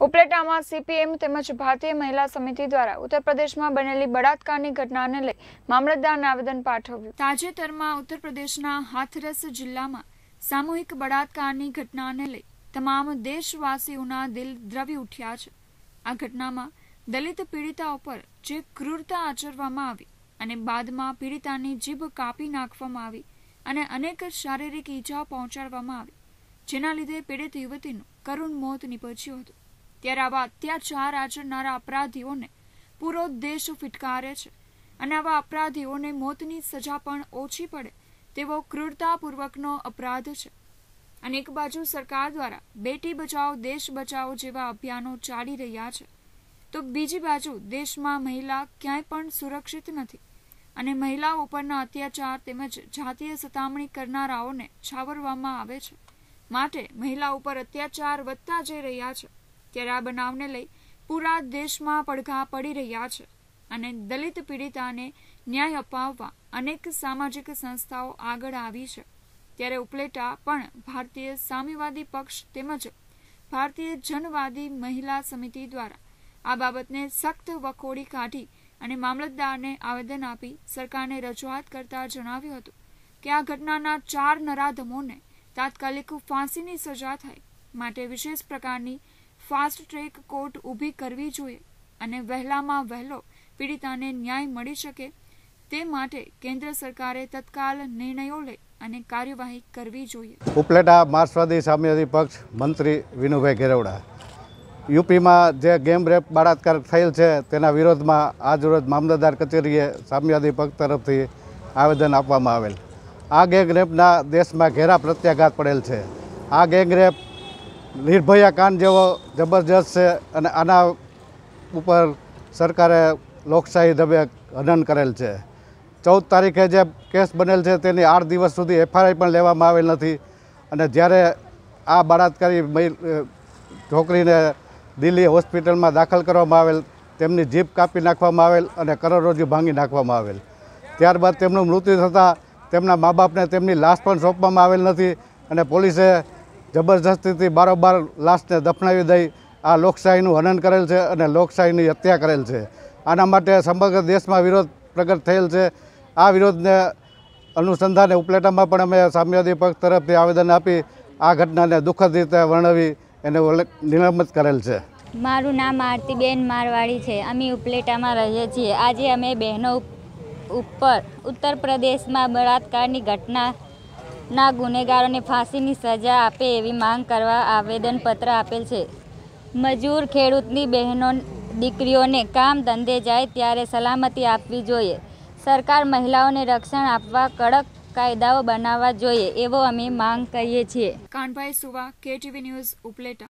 ઉપલેટામાં CPM તેમજ ભારતીય મહિલા સમિતિ દ્વારા ઉત્તર પ્રદેશમાં બનેલી બળાત્કારની ઘટનાને લઈ મામલતદારને આવેદન પાઠવ્યું. તાજેતરમાં ઉત્તર પ્રદેશના હાથરસ જિલ્લામાં સામૂહિક બળાત્કારની ઘટનાને લઈ તમામ દેશવાસીઓના દિલ દ્રવી ઉઠ્યા છે. આ ઘટનામાં દલિત પીડિતા ઉપર જે ક્રૂરતા આચરવામાં આવી અને બાદમાં પીડિતાની જીભ કાપી નાખવામાં આવી અને અનેક શારીરિક ઈજાઓ પહોંચાડવામાં આવી, જેના લીધે પીડિત યુવતીનું કરુણ મોત નીપજ્યું હતું. ત્યારે આવા અત્યાચાર આચરનારા અપરાધીઓને પૂરો દેશ ફિટકારે છે અને આવા અપરાધીઓને મોતની સજા પણ ઓછી પડે તેવો ક્રૂરતાપૂર્વકનો અપરાધ છે. અને એક બાજુ સરકાર દ્વારા બેટી બચાવો, દેશ બચાવો જેવા અભિયાનો ચાલી રહ્યા છે. તો બીજી બાજુ દેશમાં મહિલા ક્યાંય પણ સુરક્ષિત નથી અને મહિલાઓ ઉપરના અત્યાચાર તેમજ જાતીય સતામણી કરનારાઓને છાવરવામાં આવે છે. માટે મહિલા ઉપર અત્યાચાર વધતા જઈ રહ્યા છે. ત્યારે આ બનાવને લઈ પૂરા દેશમાં પડઘા પડી રહ્યા છે અને દલિત પીડિતાને ન્યાય અપાવવા અનેક સામાજિક સંસ્થાઓ આગળ આવી છે. ત્યારે ઉપલેટા પણ ભારતીય સામ્યવાદી પક્ષ તેમજ ભારતીય જનવાદી મહિલા સમિતિ દ્વારા આ બાબતને સખ્ત વખોડી કાઢી અને મામલતદારને આવેદન આપી સરકારને રજૂઆત કરતા જણાવ્યું હતું કે આ ઘટનાના ચાર નરાધમોને તાત્કાલિક ફાંસીની સજા થાય માટે વિશેષ પ્રકારની ફાસ્ટ ટ્રેક કોર્ટ ઊભી કરવી જોઈએ અને વહેલામાં વહેલો પીડિતાને ન્યાય મળી શકે તે માટે કેન્દ્ર સરકારે તત્કાલ નિર્ણયો લઈ અને કાર્યવાહી કરવી જોઈએ. ઉપલેટા માર્ક્સવાદી સામ્યવાદી પક્ષ મંત્રી વિનુભાઈ ઘેરવડા. યુપીમાં જે ગેમ રેપ બળાત્કાર થયેલ છે તેના વિરોધમાં આજરોજ મામલતદાર કચેરીએ સામ્યવાદી પક્ષ તરફથી આવેદન આપવામાં આવેલ. આ ગેંગ રેપના દેશમાં ઘેરા પ્રત્યાઘાત પડેલ છે. આ ગેંગ રેપ નિર્ભયા કાંડ જેવો જબરજસ્ત છે અને આના ઉપર સરકારે લોકશાહી ધબે હનન કરેલ છે. ચૌદ તારીખે જે કેસ બનેલ છે તેની આઠ દિવસ સુધી એફઆરઆઈ પણ લેવામાં આવેલ નથી અને જ્યારે આ બળાત્કારી છોકરીને દિલ્હી હોસ્પિટલમાં દાખલ કરવામાં આવેલ, તેમની જીભ કાપી નાખવામાં આવેલ અને કરોડરજ્જુ ભાંગી નાખવામાં આવેલ. ત્યારબાદ તેમનું મૃત્યુ થતાં તેમના મા બાપને તેમની લાશ પણ સોંપવામાં આવેલ નથી અને પોલીસે જબરજસ્તીથી બારોબાર લાશને દફનાવી દઈ આ લોકશાહીનું હનન કરેલ છે અને લોકશાહીની હત્યા કરેલ છે. આના માટે સમગ્ર દેશમાં વિરોધ પ્રગટ થયેલ છે. આ વિરોધને અનુસંધાને ઉપલેટામાં પણ અમે સામ્યવાદી પક્ષ તરફથી આવેદન આપી આ ઘટનાને દુઃખદ રીતે વર્ણવી એને નિલંબિત કરેલ છે. મારું નામ આરતીબેન મારવાડી છે. અમે ઉપલેટામાં રહીએ છીએ. આજે અમે બહેનો ઉપ- ઉપર ઉત્તર પ્રદેશમાં બળાત્કારની ઘટનાના ગુનેગારોને ફાંસીની સજા આપે એવી માંગ કરવા આવેદનપત્ર આપેલ છે. મજૂર ખેડૂતની બહેનો, દીકરીઓને કામ ધંધે જાય ત્યારે સલામતી આપવી જોઈએ. સરકાર મહિલાઓને રક્ષણ આપવા કડક કાયદાઓ બનાવવા જોઈએ એવો અમે માંગ કરીએ છીએ. કાનભાઈ સુવા, કેટીવી ન્યૂઝ ઉપલેટા.